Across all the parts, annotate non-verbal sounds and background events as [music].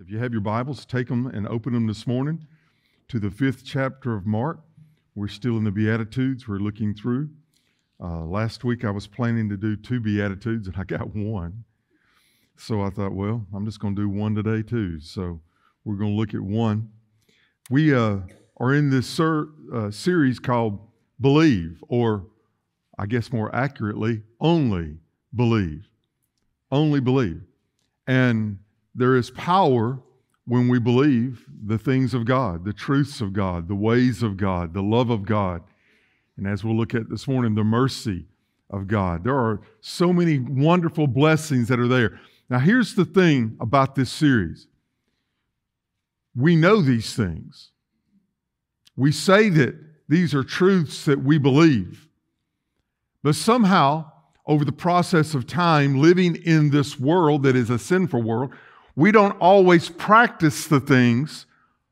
If you have your Bibles, take them and open them this morning to the fifth chapter of Mark. We're still in the Beatitudes, we're looking through. Uh, last week I was planning to do two Beatitudes and I got [laughs] one. So I thought, well, I'm just going to do one today too. So we're going to look at one. We uh, are in this ser- uh, series called Believe, or I guess more accurately, Only Believe. Only Believe. And there is power when we believe the things of God, the truths of God, the ways of God, the love of God. And as we'll look at this morning, the mercy of God. There are so many wonderful blessings that are there. Now, here's the thing about this series we know these things. We say that these are truths that we believe. But somehow, over the process of time, living in this world that is a sinful world, we don't always practice the things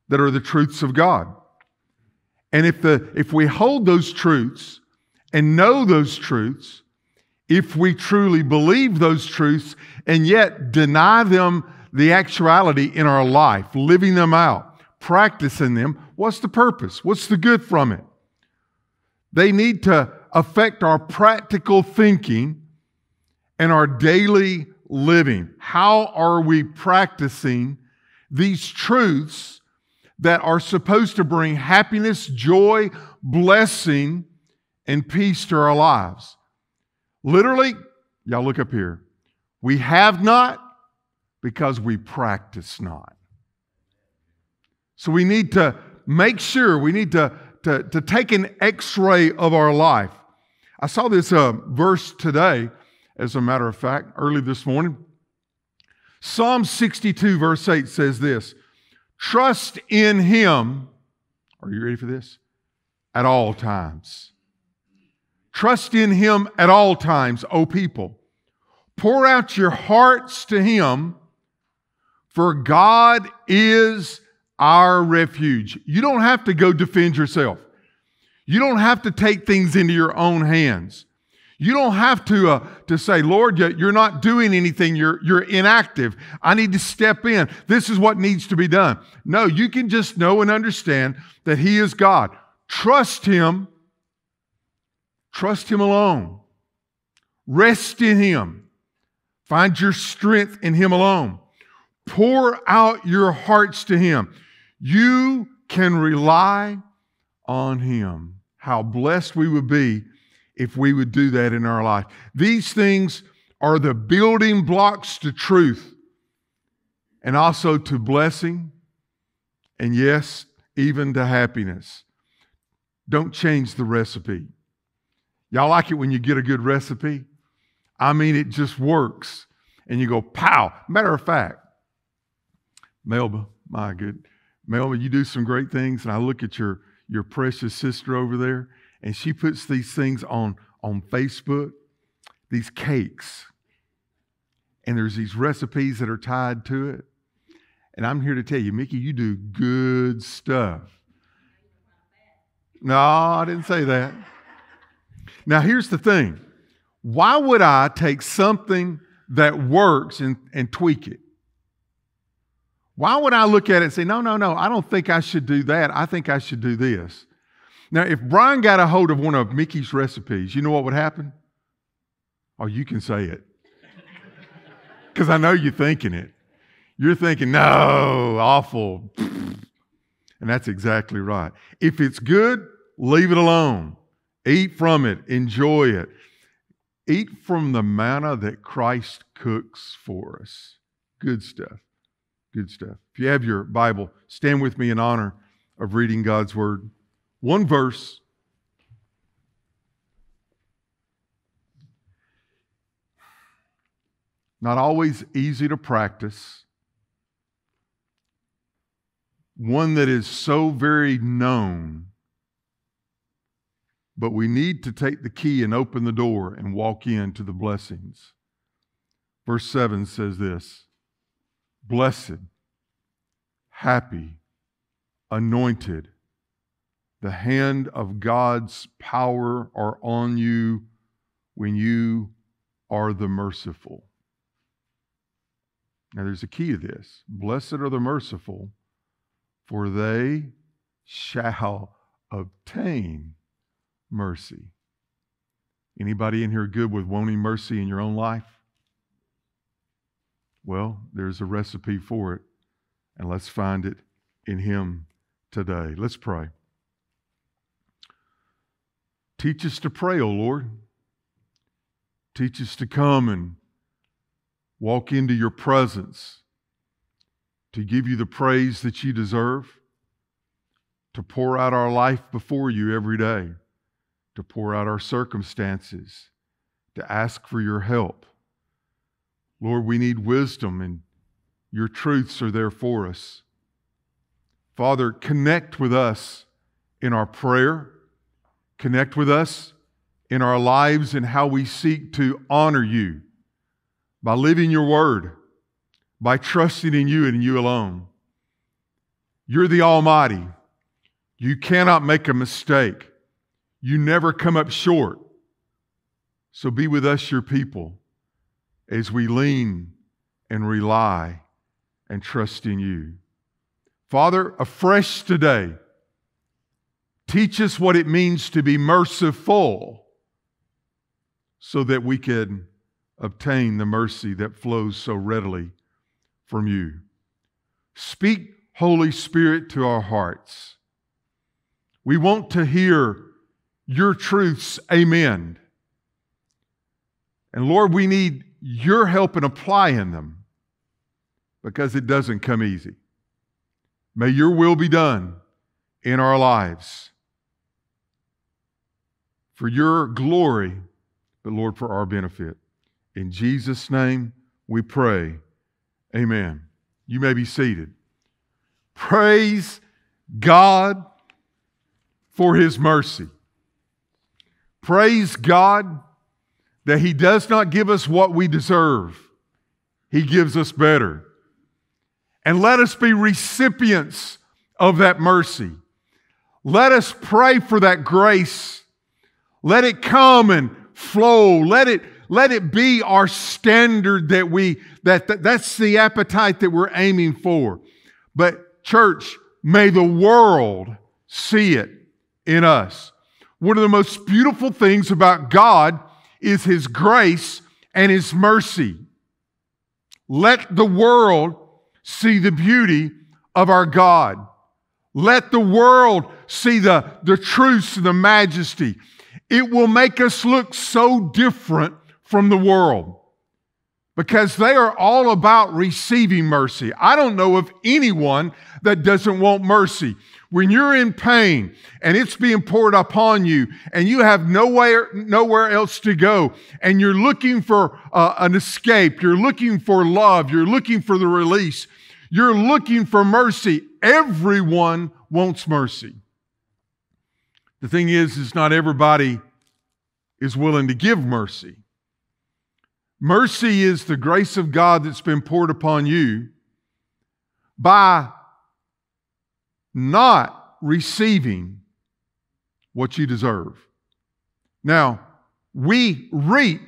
that are the truths of God. And if, the, if we hold those truths and know those truths, if we truly believe those truths and yet deny them the actuality in our life, living them out, practicing them, what's the purpose? What's the good from it? They need to affect our practical thinking and our daily living? How are we practicing these truths that are supposed to bring happiness, joy, blessing, and peace to our lives? Literally, y'all look up here. We have not because we practice not. So we need to make sure, we need to, to, to take an x ray of our life. I saw this uh, verse today as a matter of fact, early this morning. Psalm 62, verse 8 says this Trust in him. Are you ready for this? At all times. Trust in him at all times, O people. Pour out your hearts to him, for God is our refuge. You don't have to go defend yourself. You don't have to take things into your own hands. You don't have to, uh, to say, Lord, you're not doing anything. You're, you're inactive. I need to step in. This is what needs to be done. No, you can just know and understand that He is God. Trust Him. Trust Him alone. Rest in Him. Find your strength in Him alone. Pour out your hearts to Him. You can rely on Him. How blessed we would be if we would do that in our life. These things are the building blocks to truth and also to blessing and, yes, even to happiness. Don't change the recipe. Y'all like it when you get a good recipe? I mean, it just works. And you go, pow. Matter of fact, Melba, my good, Melba, you do some great things. And I look at your, your precious sister over there, and she puts these things on, on Facebook, these cakes. And there's these recipes that are tied to it. And I'm here to tell you, Mickey, you do good stuff. No, I didn't say that. Now, here's the thing why would I take something that works and, and tweak it? Why would I look at it and say, no, no, no, I don't think I should do that. I think I should do this? Now, if Brian got a hold of one of Mickey's recipes, you know what would happen? Oh, you can say it. Because I know you're thinking it. You're thinking, no, awful. And that's exactly right. If it's good, leave it alone. Eat from it, enjoy it. Eat from the manna that Christ cooks for us. Good stuff. Good stuff. If you have your Bible, stand with me in honor of reading God's Word. One verse. Not always easy to practice. One that is so very known. But we need to take the key and open the door and walk into the blessings. Verse 7 says this Blessed, happy, anointed, the hand of God's power are on you when you are the merciful. Now, there's a key to this. Blessed are the merciful, for they shall obtain mercy. Anybody in here good with wanting mercy in your own life? Well, there's a recipe for it, and let's find it in Him today. Let's pray. Teach us to pray, O Lord. Teach us to come and walk into your presence, to give you the praise that you deserve, to pour out our life before you every day, to pour out our circumstances, to ask for your help. Lord, we need wisdom, and your truths are there for us. Father, connect with us in our prayer, connect with us in our lives and how we seek to honor you by living your word, by trusting in you and you alone. You're the Almighty. You cannot make a mistake. You never come up short. So be with us, your people, as we lean and rely and trust in you. Father, afresh today, teach us what it means to be merciful so that we can obtain the mercy that flows so readily from you. Speak, Holy Spirit, to our hearts. We want to hear your truths, amen. And Lord, we need your help in applying them because it doesn't come easy. May your will be done in our lives for your glory, but Lord, for our benefit. In Jesus' name we pray. Amen. You may be seated. Praise God for his mercy. Praise God that he does not give us what we deserve, he gives us better. And let us be recipients of that mercy. Let us pray for that grace. Let it come and flow. Let it let it be our standard that we, that, that that's the appetite that we're aiming for. But church, may the world see it in us. One of the most beautiful things about God is His grace and His mercy. Let the world see the beauty of our God. Let the world see the, the truths and the majesty. It will make us look so different from the world because they are all about receiving mercy. I don't know of anyone that doesn't want mercy. When you're in pain and it's being poured upon you and you have nowhere, nowhere else to go and you're looking for uh, an escape, you're looking for love, you're looking for the release, you're looking for mercy. Everyone wants mercy. The thing is, is not everybody is willing to give mercy. Mercy is the grace of God that's been poured upon you by not receiving what you deserve. Now, we reap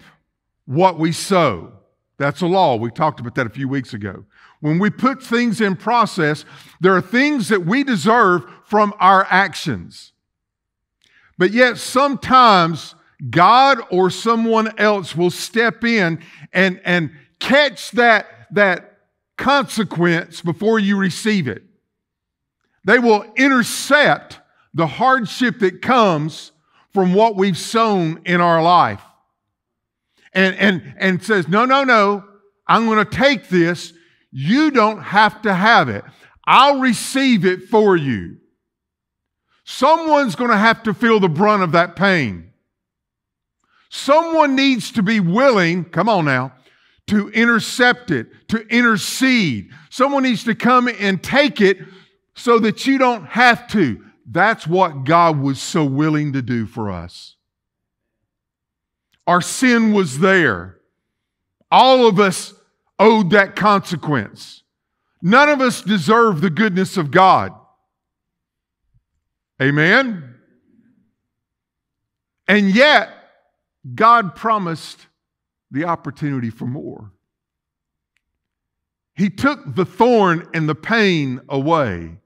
what we sow. That's a law. We talked about that a few weeks ago. When we put things in process, there are things that we deserve from our actions. But yet, sometimes God or someone else will step in and, and catch that, that consequence before you receive it. They will intercept the hardship that comes from what we've sown in our life. And, and, and says, no, no, no, I'm going to take this. You don't have to have it. I'll receive it for you. Someone's going to have to feel the brunt of that pain. Someone needs to be willing, come on now, to intercept it, to intercede. Someone needs to come and take it so that you don't have to. That's what God was so willing to do for us. Our sin was there. All of us owed that consequence. None of us deserve the goodness of God. Amen? And yet, God promised the opportunity for more. He took the thorn and the pain away.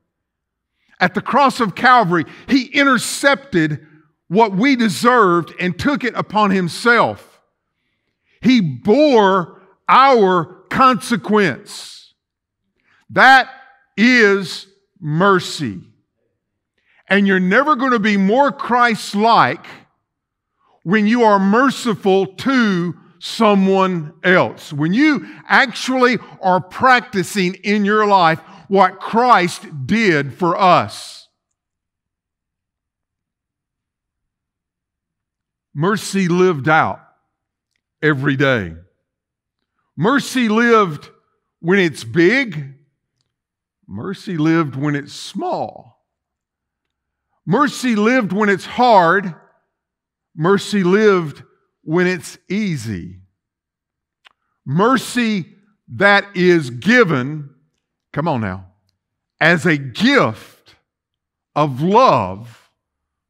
At the cross of Calvary, He intercepted what we deserved and took it upon Himself. He bore our consequence. That is mercy. And you're never going to be more Christ like when you are merciful to someone else. When you actually are practicing in your life what Christ did for us. Mercy lived out every day. Mercy lived when it's big. Mercy lived when it's small. Mercy lived when it's hard. Mercy lived when it's easy. Mercy that is given, come on now, as a gift of love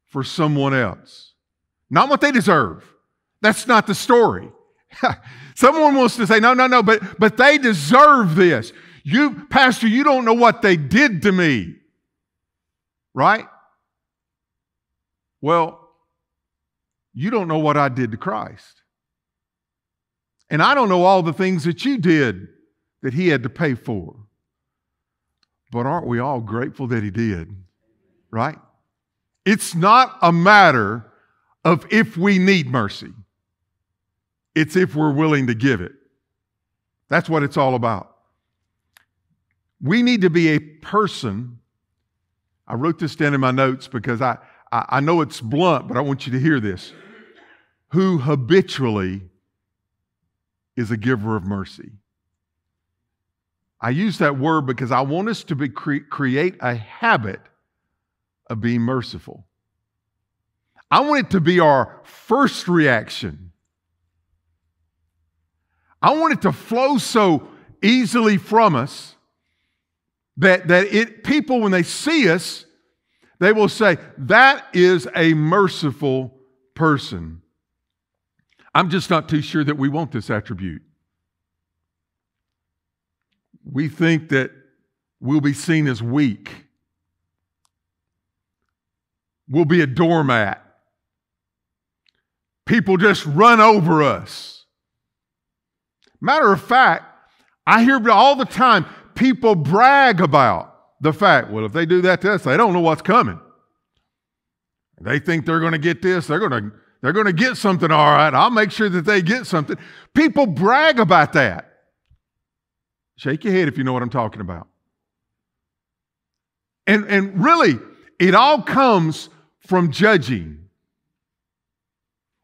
for someone else. Not what they deserve. That's not the story. [laughs] Someone wants to say, no, no, no, but, but they deserve this. You, Pastor, you don't know what they did to me. Right? Well, you don't know what I did to Christ. And I don't know all the things that you did that he had to pay for. But aren't we all grateful that he did? Right? It's not a matter of if we need mercy, it's if we're willing to give it. That's what it's all about. We need to be a person. I wrote this down in my notes because I, I, I know it's blunt, but I want you to hear this who habitually is a giver of mercy. I use that word because I want us to be, cre- create a habit of being merciful. I want it to be our first reaction. I want it to flow so easily from us that, that it, people, when they see us, they will say, That is a merciful person. I'm just not too sure that we want this attribute. We think that we'll be seen as weak. We'll be a doormat. People just run over us. Matter of fact, I hear all the time people brag about the fact, well, if they do that to us, they don't know what's coming. They think they're going to get this, they're going to they're going to get something, all right. I'll make sure that they get something. People brag about that. Shake your head if you know what I'm talking about. And, and really, it all comes from judging.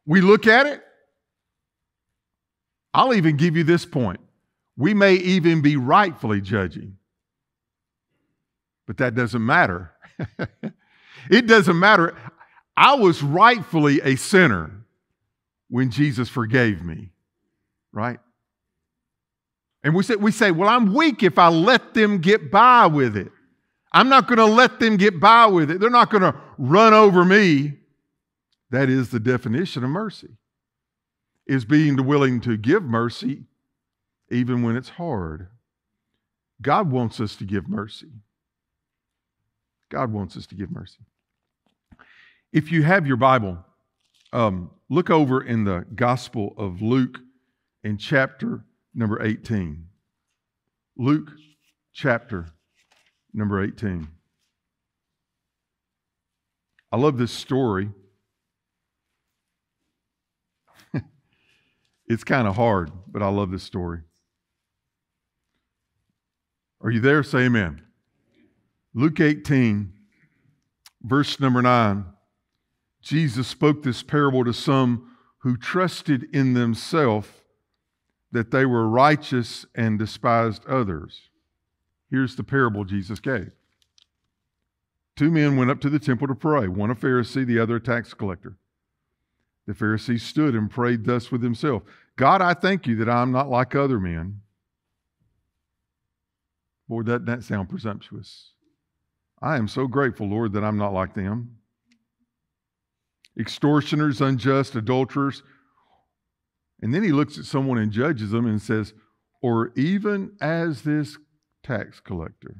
We look at it. I'll even give you this point. We may even be rightfully judging, but that doesn't matter. [laughs] it doesn't matter. I was rightfully a sinner when Jesus forgave me, right? And we say, we say, well, I'm weak if I let them get by with it. I'm not going to let them get by with it. They're not going to run over me. That is the definition of mercy, is being willing to give mercy even when it's hard. God wants us to give mercy. God wants us to give mercy. If you have your Bible, um, look over in the Gospel of Luke in chapter number 18. Luke chapter number 18. I love this story. [laughs] it's kind of hard, but I love this story. Are you there? Say amen. Luke 18, verse number 9. Jesus spoke this parable to some who trusted in themselves that they were righteous and despised others. Here's the parable Jesus gave. Two men went up to the temple to pray, one a Pharisee, the other a tax collector. The Pharisee stood and prayed thus with himself God, I thank you that I'm not like other men. Boy, doesn't that sound presumptuous? I am so grateful, Lord, that I'm not like them extortioners, unjust, adulterers. And then he looks at someone and judges them and says, or even as this tax collector.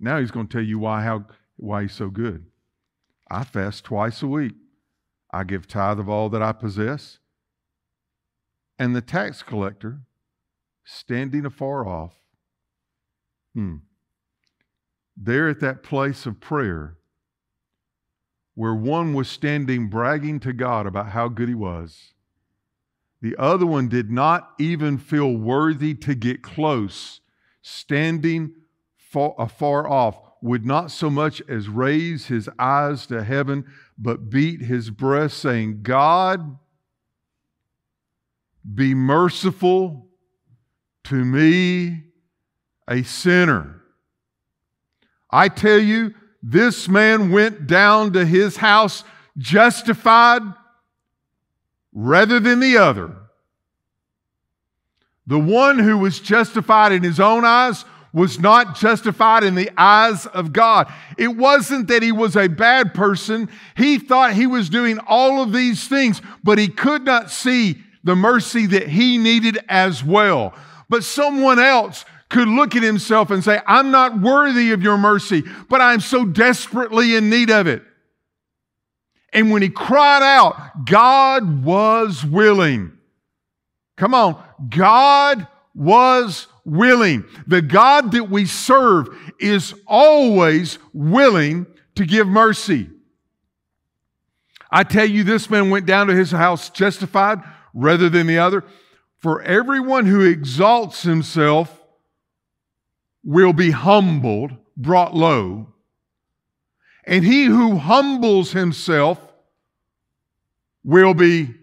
Now he's going to tell you why, how, why he's so good. I fast twice a week. I give tithe of all that I possess. And the tax collector, standing afar off, hmm, there at that place of prayer, where one was standing bragging to God about how good he was, the other one did not even feel worthy to get close, standing far, afar off, would not so much as raise his eyes to heaven, but beat his breast, saying, God, be merciful to me, a sinner. I tell you, this man went down to his house justified rather than the other. The one who was justified in his own eyes was not justified in the eyes of God. It wasn't that he was a bad person. He thought he was doing all of these things, but he could not see the mercy that he needed as well. But someone else could look at himself and say, I'm not worthy of your mercy, but I'm so desperately in need of it. And when he cried out, God was willing. Come on, God was willing. The God that we serve is always willing to give mercy. I tell you, this man went down to his house justified rather than the other. For everyone who exalts himself will be humbled, brought low. And he who humbles himself will be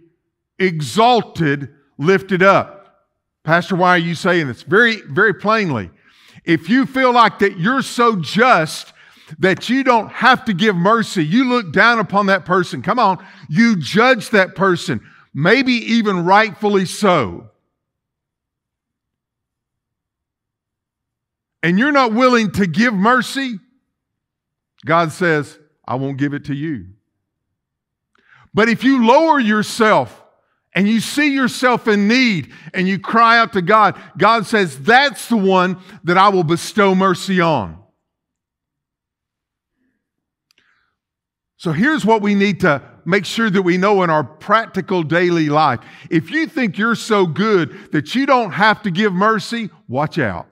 exalted, lifted up. Pastor, why are you saying this? Very, very plainly. If you feel like that you're so just that you don't have to give mercy, you look down upon that person. Come on, you judge that person maybe even rightfully so. And you're not willing to give mercy, God says, I won't give it to you. But if you lower yourself and you see yourself in need and you cry out to God, God says, That's the one that I will bestow mercy on. So here's what we need to make sure that we know in our practical daily life. If you think you're so good that you don't have to give mercy, watch out.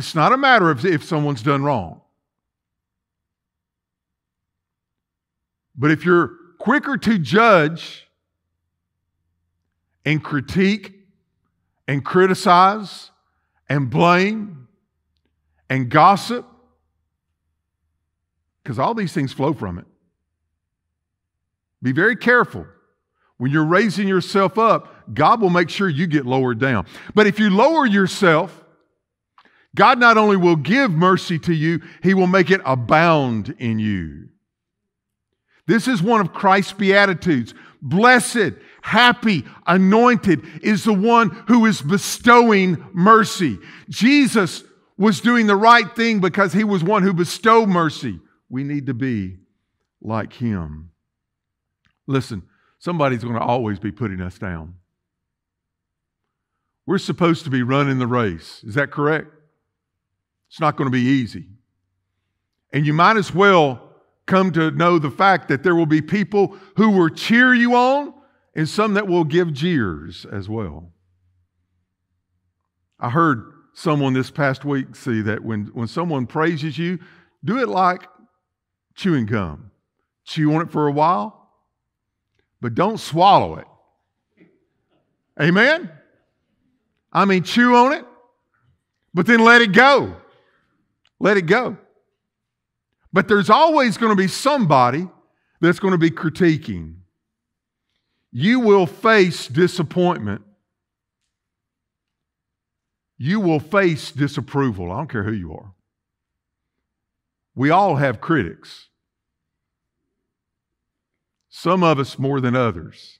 It's not a matter of if someone's done wrong. But if you're quicker to judge and critique and criticize and blame and gossip, because all these things flow from it. Be very careful. When you're raising yourself up, God will make sure you get lowered down. But if you lower yourself, God not only will give mercy to you, He will make it abound in you. This is one of Christ's Beatitudes. Blessed, happy, anointed is the one who is bestowing mercy. Jesus was doing the right thing because he was one who bestowed mercy. We need to be like him. Listen, somebody's going to always be putting us down. We're supposed to be running the race. Is that correct? It's not going to be easy. And you might as well come to know the fact that there will be people who will cheer you on and some that will give jeers as well. I heard someone this past week see that when, when someone praises you, do it like chewing gum. Chew on it for a while, but don't swallow it. Amen? I mean, chew on it, but then let it go. Let it go. But there's always going to be somebody that's going to be critiquing. You will face disappointment you will face disapproval. I don't care who you are. We all have critics, some of us more than others.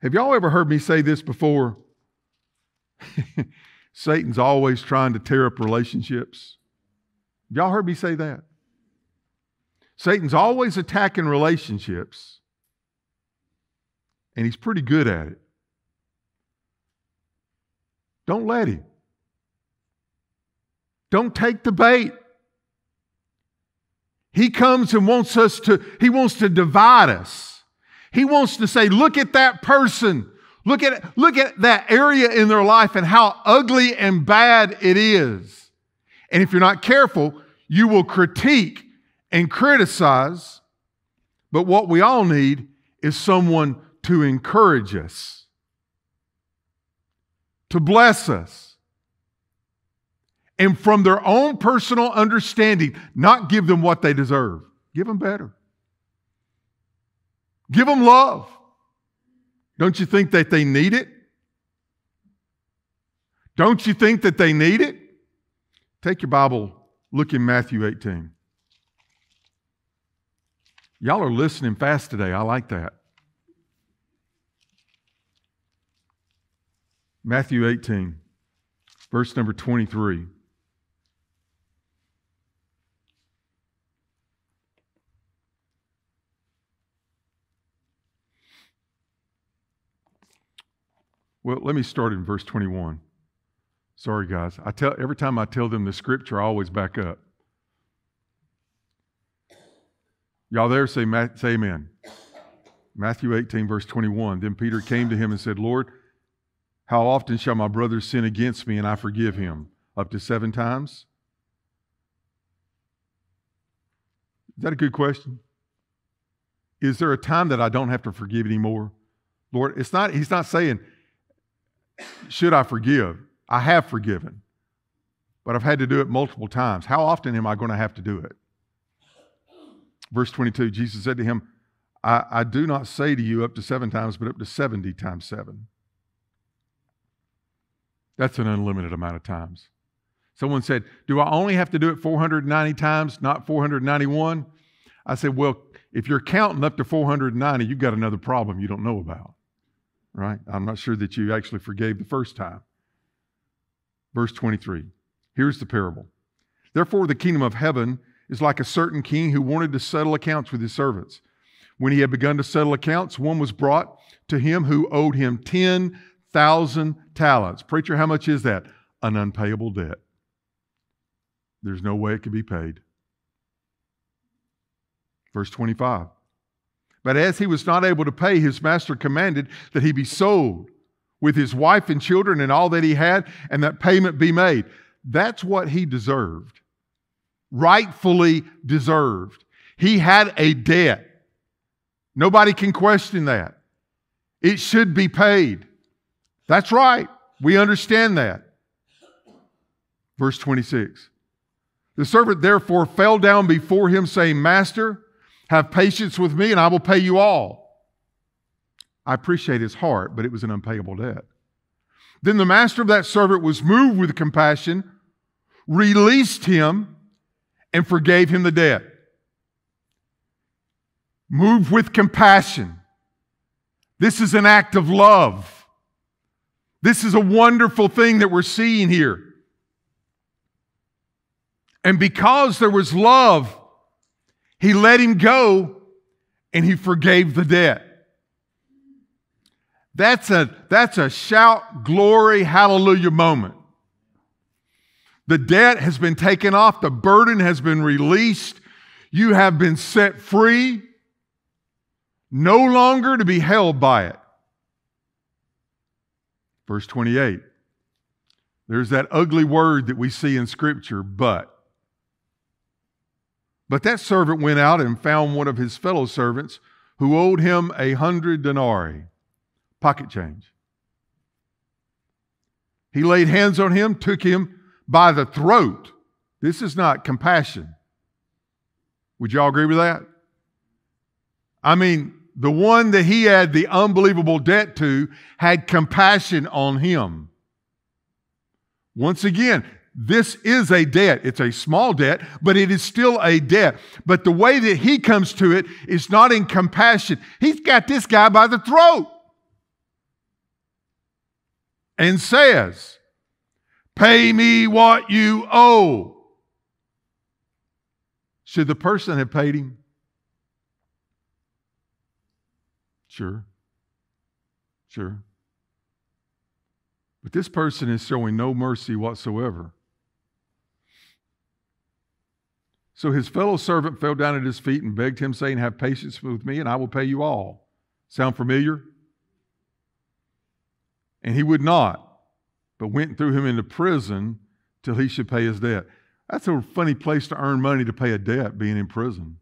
Have y'all ever heard me say this before? [laughs] Satan's always trying to tear up relationships. Y'all heard me say that? Satan's always attacking relationships and he's pretty good at it. Don't let him. Don't take the bait. He comes and wants us to, he wants to divide us. He wants to say, look at that person. Look at, look at that area in their life and how ugly and bad it is. And if you're not careful, you will critique and criticize. But what we all need is someone to encourage us, to bless us, and from their own personal understanding, not give them what they deserve. Give them better. Give them love. Don't you think that they need it? Don't you think that they need it? Take your Bible, look in Matthew 18. Y'all are listening fast today. I like that. Matthew 18, verse number 23. Well, let me start in verse 21. Sorry, guys. I tell every time I tell them the scripture, I always back up. Y'all there? Say, say amen. Matthew 18, verse 21. Then Peter came to him and said, Lord, how often shall my brother sin against me and I forgive him? Up to seven times? Is that a good question? Is there a time that I don't have to forgive anymore? Lord, it's not, he's not saying, should I forgive? I have forgiven, but I've had to do it multiple times. How often am I going to have to do it? Verse 22 Jesus said to him, I, I do not say to you up to seven times, but up to 70 times seven. That's an unlimited amount of times. Someone said, Do I only have to do it 490 times, not 491? I said, Well, if you're counting up to 490, you've got another problem you don't know about, right? I'm not sure that you actually forgave the first time. Verse 23. Here's the parable. Therefore, the kingdom of heaven is like a certain king who wanted to settle accounts with his servants. When he had begun to settle accounts, one was brought to him who owed him 10,000 talents. Preacher, how much is that? An unpayable debt. There's no way it could be paid. Verse 25. But as he was not able to pay, his master commanded that he be sold with his wife and children and all that he had, and that payment be made. That's what he deserved rightfully deserved. He had a debt. Nobody can question that. It should be paid. That's right. We understand that. Verse 26. The servant therefore fell down before him, saying, Master, have patience with me, and I will pay you all. I appreciate his heart, but it was an unpayable debt. Then the master of that servant was moved with compassion, released him, and forgave him the debt. Move with compassion. This is an act of love. This is a wonderful thing that we're seeing here. And because there was love, he let him go and he forgave the debt. That's a, that's a shout, glory, hallelujah moment. The debt has been taken off, the burden has been released. You have been set free, no longer to be held by it. Verse 28. There's that ugly word that we see in Scripture, but. But that servant went out and found one of his fellow servants who owed him a hundred denarii, pocket change. He laid hands on him, took him, by the throat. This is not compassion. Would y'all agree with that? I mean, the one that he had the unbelievable debt to had compassion on him. Once again, this is a debt. It's a small debt, but it is still a debt. But the way that he comes to it is not in compassion. He's got this guy by the throat and says, Pay me what you owe. Should the person have paid him? Sure. Sure. But this person is showing no mercy whatsoever. So his fellow servant fell down at his feet and begged him, saying, Have patience with me, and I will pay you all. Sound familiar? And he would not, but went and threw him into prison till he should pay his debt. That's a funny place to earn money to pay a debt, being in prison.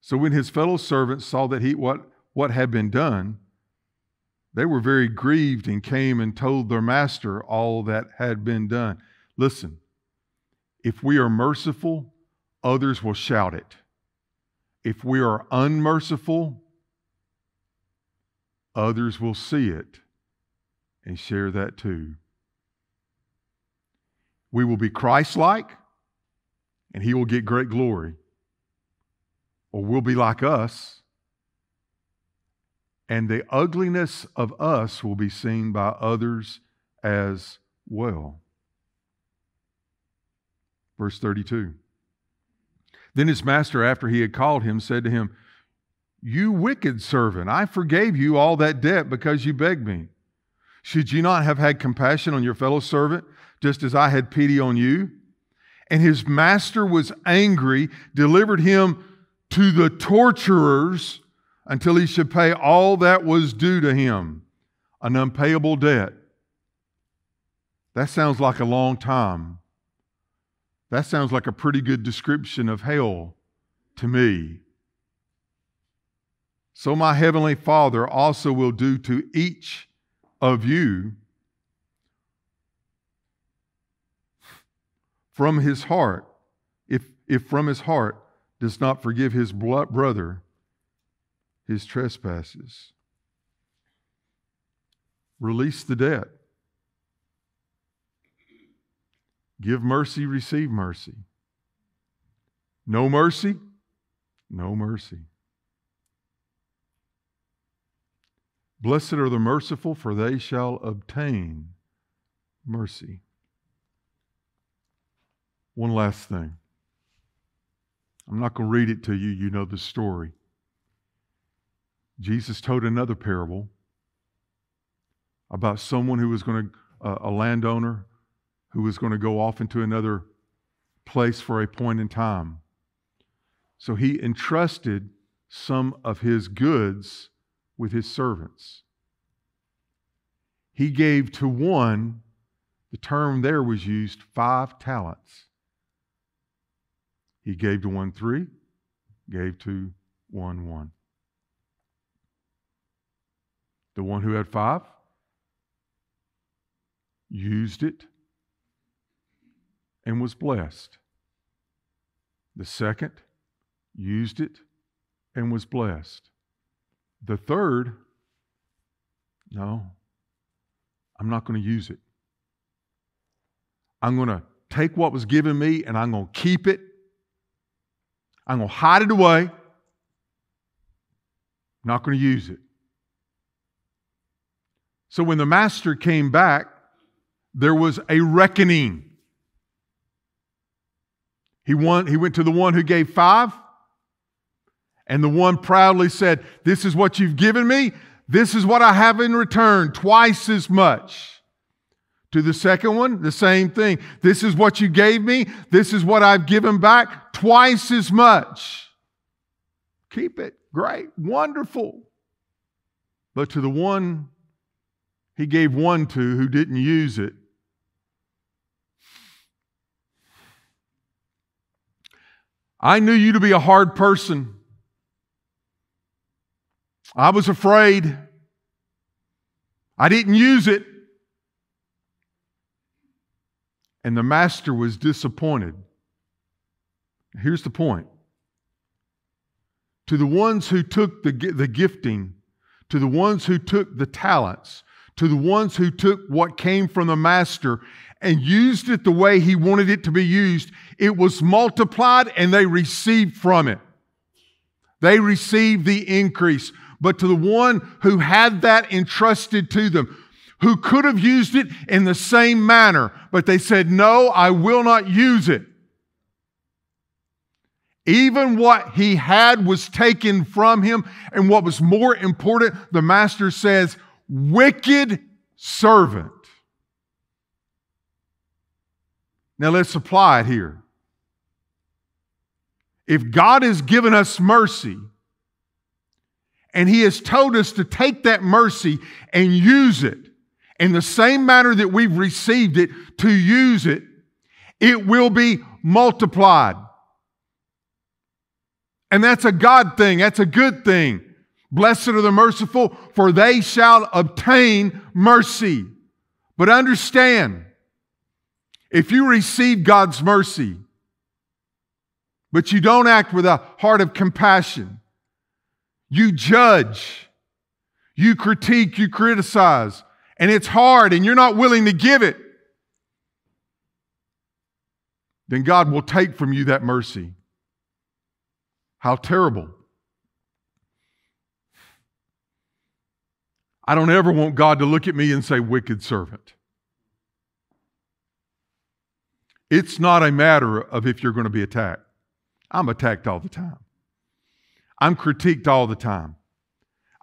So when his fellow servants saw that he what, what had been done, they were very grieved and came and told their master all that had been done. Listen, if we are merciful, others will shout it. If we are unmerciful, others will see it and share that too. We will be Christ like, and He will get great glory. Or we'll be like us, and the ugliness of us will be seen by others as well. Verse 32. Then his master, after he had called him, said to him, You wicked servant, I forgave you all that debt because you begged me. Should you not have had compassion on your fellow servant, just as I had pity on you? And his master was angry, delivered him to the torturers until he should pay all that was due to him, an unpayable debt. That sounds like a long time. That sounds like a pretty good description of hell to me. So my heavenly Father also will do to each of you from his heart, if, if from his heart does not forgive his brother his trespasses. Release the debt. Give mercy, receive mercy. No mercy, no mercy. Blessed are the merciful, for they shall obtain mercy. One last thing. I'm not going to read it to you, you know the story. Jesus told another parable about someone who was going to, uh, a landowner who was going to go off into another place for a point in time. So he entrusted some of his goods with his servants. He gave to one, the term there was used, five talents. He gave to one three, gave to one one. The one who had five used it and was blessed. The second used it and was blessed. The third, no, I'm not going to use it. I'm going to take what was given me and I'm going to keep it. I'm going to hide it away. Not going to use it. So when the master came back, there was a reckoning. He, won, he went to the one who gave five, and the one proudly said, This is what you've given me. This is what I have in return, twice as much. To the second one, the same thing. This is what you gave me. This is what I've given back, twice as much. Keep it. Great. Wonderful. But to the one he gave one to who didn't use it. I knew you to be a hard person. I was afraid. I didn't use it. And the master was disappointed. Here's the point to the ones who took the, the gifting, to the ones who took the talents, to the ones who took what came from the master and used it the way he wanted it to be used, it was multiplied and they received from it. They received the increase. But to the one who had that entrusted to them, who could have used it in the same manner, but they said, No, I will not use it. Even what he had was taken from him. And what was more important, the master says, wicked servant. Now let's apply it here. If God has given us mercy, and He has told us to take that mercy and use it in the same manner that we've received it, to use it, it will be multiplied. And that's a God thing, that's a good thing. Blessed are the merciful, for they shall obtain mercy. But understand, if you receive God's mercy, but you don't act with a heart of compassion, you judge, you critique, you criticize, and it's hard and you're not willing to give it, then God will take from you that mercy. How terrible. I don't ever want God to look at me and say, wicked servant. It's not a matter of if you're going to be attacked. I'm attacked all the time. I'm critiqued all the time.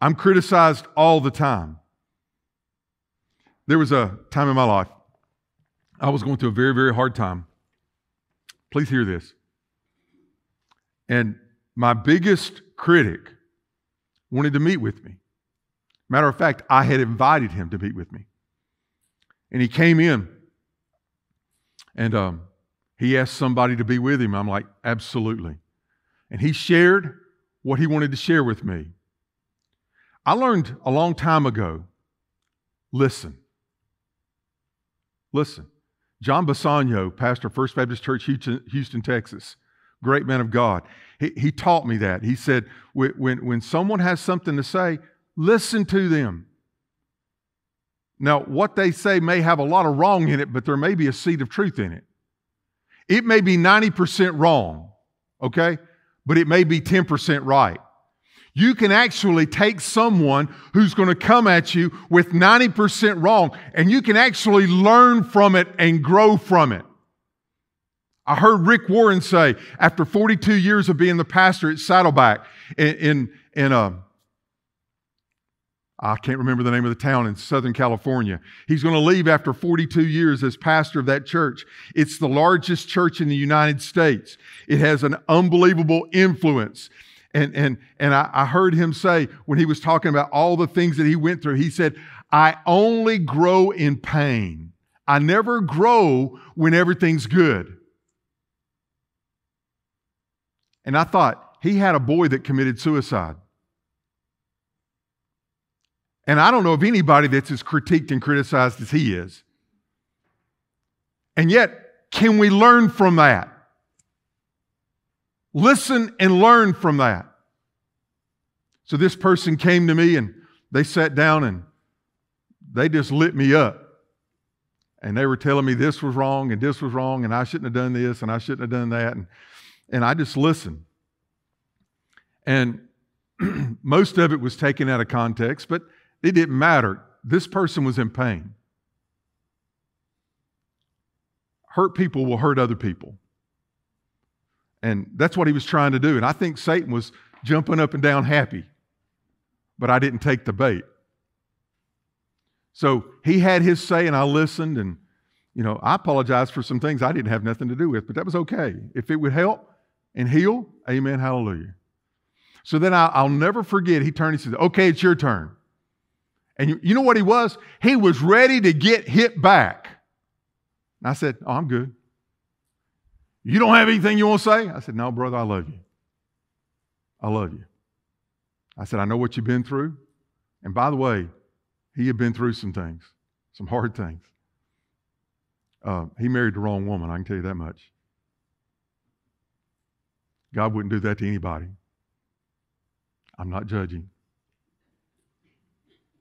I'm criticized all the time. There was a time in my life I was going through a very, very hard time. Please hear this. And my biggest critic wanted to meet with me. Matter of fact, I had invited him to meet with me. And he came in and um, he asked somebody to be with him. I'm like, absolutely. And he shared what he wanted to share with me. I learned a long time ago listen. Listen. John Bisagno, pastor First Baptist Church, Houston, Houston Texas, great man of God, he, he taught me that. He said, when, when someone has something to say, listen to them. Now, what they say may have a lot of wrong in it, but there may be a seed of truth in it. It may be 90% wrong, okay? But it may be 10% right. You can actually take someone who's going to come at you with 90% wrong, and you can actually learn from it and grow from it. I heard Rick Warren say, after 42 years of being the pastor at Saddleback in, in, in uh, I can't remember the name of the town in Southern California. He's going to leave after 42 years as pastor of that church. It's the largest church in the United States. It has an unbelievable influence. And, and, and I, I heard him say when he was talking about all the things that he went through, he said, I only grow in pain. I never grow when everything's good. And I thought, he had a boy that committed suicide. And I don't know of anybody that's as critiqued and criticized as he is. And yet, can we learn from that? Listen and learn from that. So this person came to me and they sat down and they just lit me up. And they were telling me this was wrong and this was wrong and I shouldn't have done this and I shouldn't have done that. And, and I just listened. And [clears throat] most of it was taken out of context, but it didn't matter. This person was in pain. Hurt people will hurt other people. And that's what he was trying to do. And I think Satan was jumping up and down happy, but I didn't take the bait. So he had his say, and I listened. And, you know, I apologize for some things I didn't have nothing to do with, but that was okay. If it would help and heal, amen, hallelujah. So then I, will never forget, he turned and said, Okay, it's your turn. And you, know what he was? He was ready to get hit back. And I said, Oh, I'm good. You don't have anything you want to say? I said, No, brother, I love you. I love you. I said, I know what you've been through. And by the way, he had been through some things, some hard things. Uh, he married the wrong woman, I can tell you that much. God wouldn't do that to anybody. I'm not judging.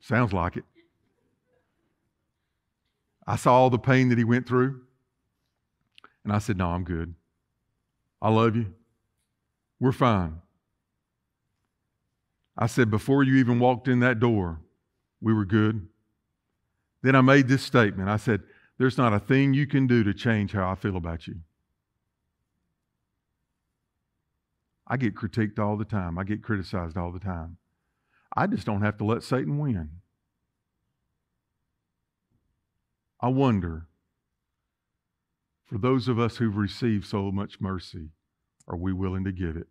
Sounds like it. I saw all the pain that he went through, and I said, No, I'm good. I love you. We're fine. I said, Before you even walked in that door, we were good. Then I made this statement. I said, There's not a thing you can do to change how I feel about you. I get critiqued all the time. I get criticized all the time. I just don't have to let Satan win. I wonder, for those of us who've received so much mercy, are we willing to give it?